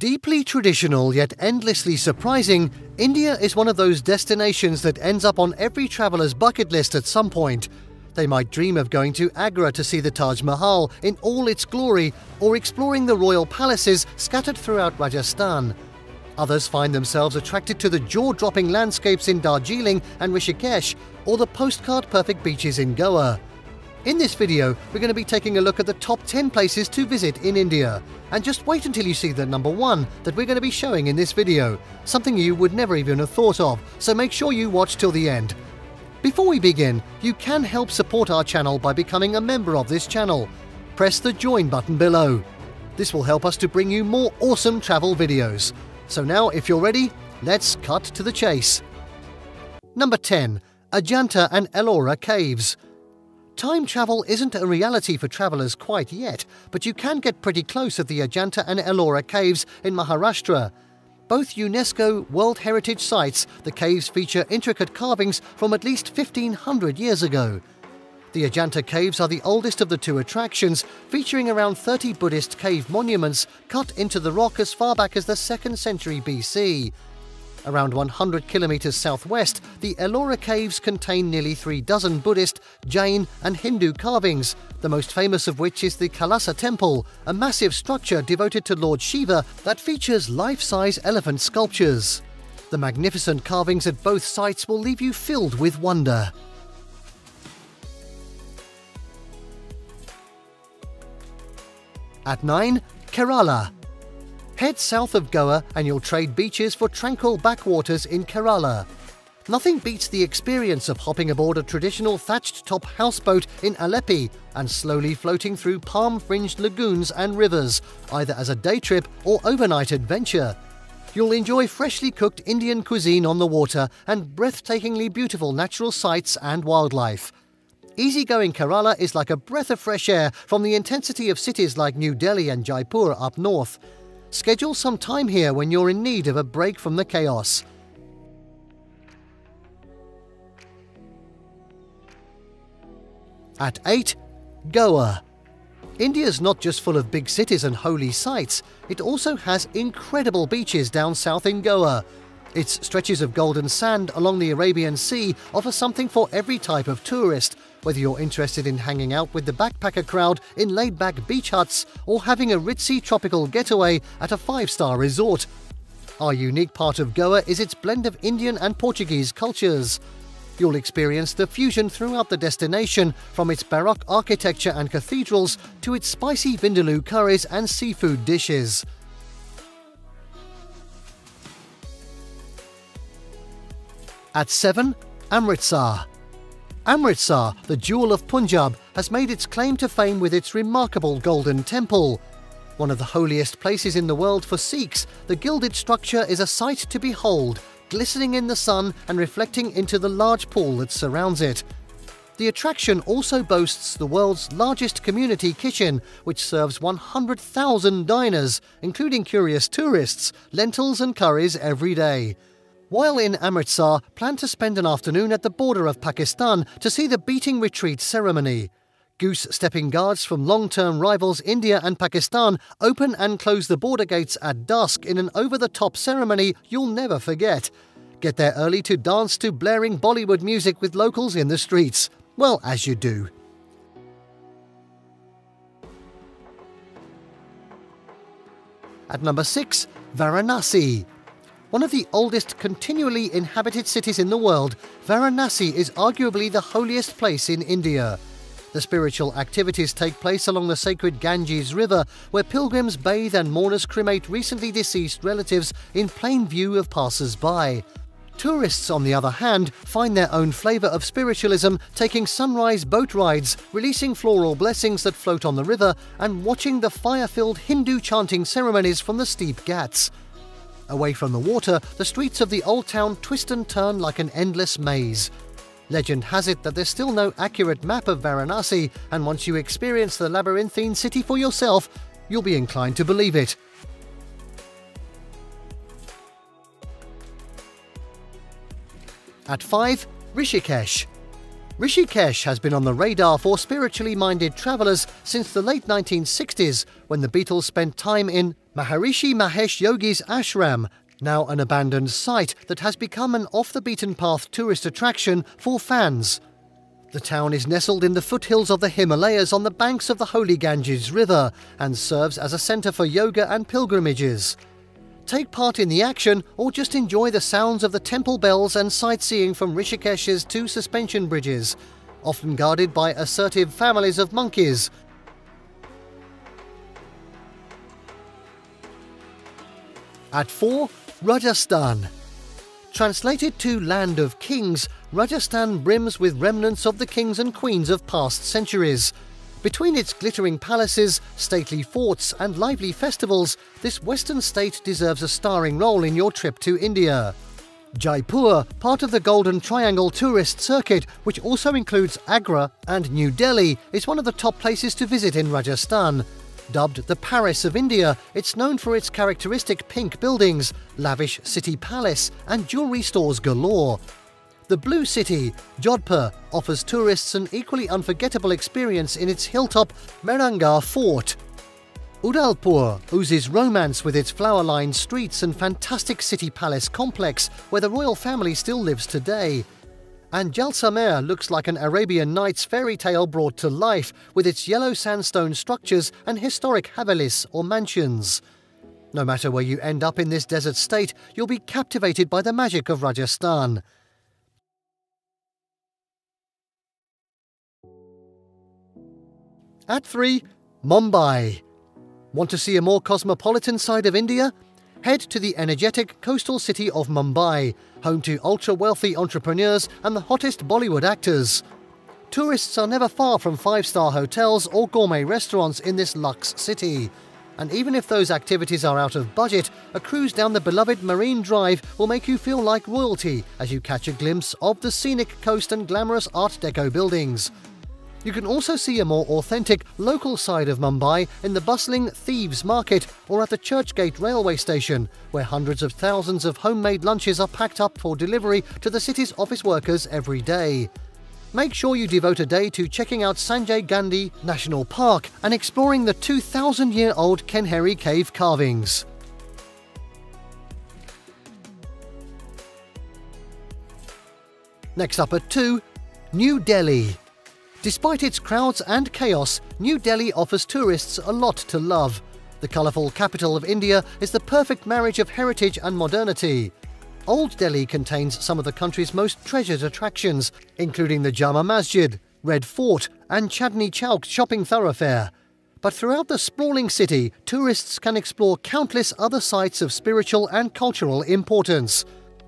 Deeply traditional yet endlessly surprising, India is one of those destinations that ends up on every traveller's bucket list at some point. They might dream of going to Agra to see the Taj Mahal in all its glory or exploring the royal palaces scattered throughout Rajasthan. Others find themselves attracted to the jaw dropping landscapes in Darjeeling and Rishikesh or the postcard perfect beaches in Goa. In this video, we're going to be taking a look at the top 10 places to visit in India. And just wait until you see the number one that we're going to be showing in this video, something you would never even have thought of, so make sure you watch till the end. Before we begin, you can help support our channel by becoming a member of this channel. Press the join button below. This will help us to bring you more awesome travel videos. So now, if you're ready, let's cut to the chase. Number 10. Ajanta and Ellora Caves. Time travel isn't a reality for travellers quite yet, but you can get pretty close at the Ajanta and Ellora caves in Maharashtra. Both UNESCO World Heritage Sites, the caves feature intricate carvings from at least 1500 years ago. The Ajanta caves are the oldest of the two attractions, featuring around 30 Buddhist cave monuments cut into the rock as far back as the 2nd century BC. Around 100 kilometers southwest, the Ellora Caves contain nearly three dozen Buddhist, Jain, and Hindu carvings, the most famous of which is the Kailasa Temple, a massive structure devoted to Lord Shiva that features life size elephant sculptures. The magnificent carvings at both sites will leave you filled with wonder. At 9, Kerala. Head south of Goa and you'll trade beaches for tranquil backwaters in Kerala. Nothing beats the experience of hopping aboard a traditional thatched top houseboat in Alleppey and slowly floating through palm fringed lagoons and rivers, either as a day trip or overnight adventure. You'll enjoy freshly cooked Indian cuisine on the water and breathtakingly beautiful natural sights and wildlife. Easygoing Kerala is like a breath of fresh air from the intensity of cities like New Delhi and Jaipur up north. Schedule some time here when you're in need of a break from the chaos. At 8. Goa. India's not just full of big cities and holy sites, it also has incredible beaches down south in Goa. Its stretches of golden sand along the Arabian Sea offer something for every type of tourist, whether you're interested in hanging out with the backpacker crowd in laid back beach huts or having a ritzy tropical getaway at a five star resort. Our unique part of Goa is its blend of Indian and Portuguese cultures. You'll experience the fusion throughout the destination, from its Baroque architecture and cathedrals to its spicy vindaloo curries and seafood dishes. At 7, Amritsar. Amritsar, the jewel of Punjab, has made its claim to fame with its remarkable Golden Temple. One of the holiest places in the world for Sikhs, the gilded structure is a sight to behold, glistening in the sun and reflecting into the large pool that surrounds it. The attraction also boasts the world's largest community kitchen, which serves 100,000 diners, including curious tourists, lentils and curries every day. While in Amritsar, plan to spend an afternoon at the border of Pakistan to see the beating retreat ceremony. Goose stepping guards from long term rivals India and Pakistan open and close the border gates at dusk in an over the top ceremony you'll never forget. Get there early to dance to blaring Bollywood music with locals in the streets. Well, as you do. At number 6, Varanasi. One of the oldest continually inhabited cities in the world, Varanasi is arguably the holiest place in India. The spiritual activities take place along the sacred Ganges River, where pilgrims bathe and mourners cremate recently deceased relatives in plain view of passers by. Tourists, on the other hand, find their own flavour of spiritualism taking sunrise boat rides, releasing floral blessings that float on the river, and watching the fire filled Hindu chanting ceremonies from the steep Ghats. Away from the water, the streets of the old town twist and turn like an endless maze. Legend has it that there's still no accurate map of Varanasi, and once you experience the labyrinthine city for yourself, you'll be inclined to believe it. At 5, Rishikesh. Rishikesh has been on the radar for spiritually minded travellers since the late 1960s when the Beatles spent time in Maharishi Mahesh Yogi's ashram, now an abandoned site that has become an off the beaten path tourist attraction for fans. The town is nestled in the foothills of the Himalayas on the banks of the holy Ganges River and serves as a centre for yoga and pilgrimages. Take part in the action or just enjoy the sounds of the temple bells and sightseeing from Rishikesh's two suspension bridges, often guarded by assertive families of monkeys. At 4, Rajasthan. Translated to Land of Kings, Rajasthan brims with remnants of the kings and queens of past centuries. Between its glittering palaces, stately forts, and lively festivals, this western state deserves a starring role in your trip to India. Jaipur, part of the Golden Triangle tourist circuit, which also includes Agra and New Delhi, is one of the top places to visit in Rajasthan. Dubbed the Paris of India, it's known for its characteristic pink buildings, lavish city palace, and jewellery stores galore. The Blue City, Jodhpur, offers tourists an equally unforgettable experience in its hilltop Mehrangarh Fort. Udaipur oozes romance with its flower-lined streets and fantastic city palace complex where the royal family still lives today and Jaisalmer looks like an Arabian Nights fairy tale brought to life with its yellow sandstone structures and historic havelis or mansions. No matter where you end up in this desert state, you'll be captivated by the magic of Rajasthan. At 3, Mumbai. Want to see a more cosmopolitan side of India? Head to the energetic coastal city of Mumbai, home to ultra wealthy entrepreneurs and the hottest Bollywood actors. Tourists are never far from five star hotels or gourmet restaurants in this luxe city. And even if those activities are out of budget, a cruise down the beloved Marine Drive will make you feel like royalty as you catch a glimpse of the scenic coast and glamorous Art Deco buildings. You can also see a more authentic local side of Mumbai in the bustling Thieves Market or at the Churchgate railway station, where hundreds of thousands of homemade lunches are packed up for delivery to the city's office workers every day. Make sure you devote a day to checking out Sanjay Gandhi National Park and exploring the 2,000 year old Kanheri cave carvings. Next up at 2, New Delhi. Despite its crowds and chaos, New Delhi offers tourists a lot to love. The colourful capital of India is the perfect marriage of heritage and modernity. Old Delhi contains some of the country's most treasured attractions, including the Jama Masjid, Red Fort, and Chandni Chowk shopping thoroughfare. But throughout the sprawling city, tourists can explore countless other sites of spiritual and cultural importance.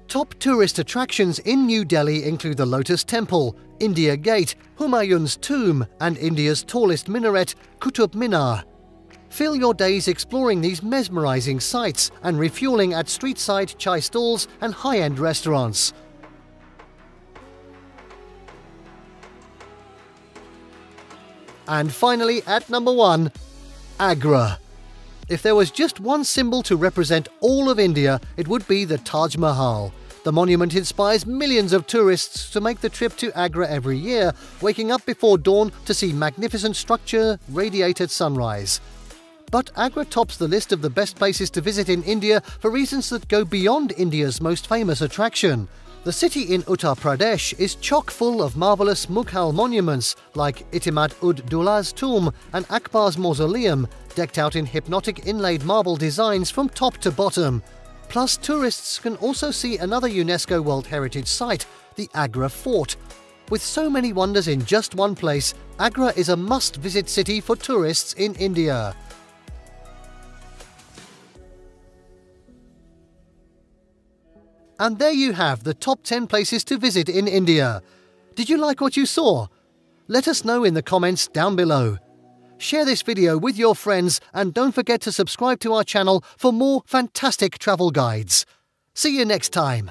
Top tourist attractions in New Delhi include the Lotus Temple, India Gate, Humayun's tomb, and India's tallest minaret, Qutub Minar. Fill your days exploring these mesmerizing sights and refueling at street-side chai stalls and high-end restaurants. And finally, at number one, Agra. If there was just one symbol to represent all of India, it would be the Taj Mahal. The monument inspires millions of tourists to make the trip to Agra every year, waking up before dawn to see magnificent structure radiate at sunrise. But Agra tops the list of the best places to visit in India for reasons that go beyond India's most famous attraction. The city in Uttar Pradesh is chock full of marvellous Mughal monuments like Itimat ud Daula's tomb and Akbar's mausoleum, decked out in hypnotic inlaid marble designs from top to bottom. Plus, tourists can also see another UNESCO World Heritage Site, the Agra Fort. With so many wonders in just one place, Agra is a must visit city for tourists in India. And there you have the top 10 places to visit in India. Did you like what you saw? Let us know in the comments down below share this video with your friends, and don't forget to subscribe to our channel for more fantastic travel guides. See you next time.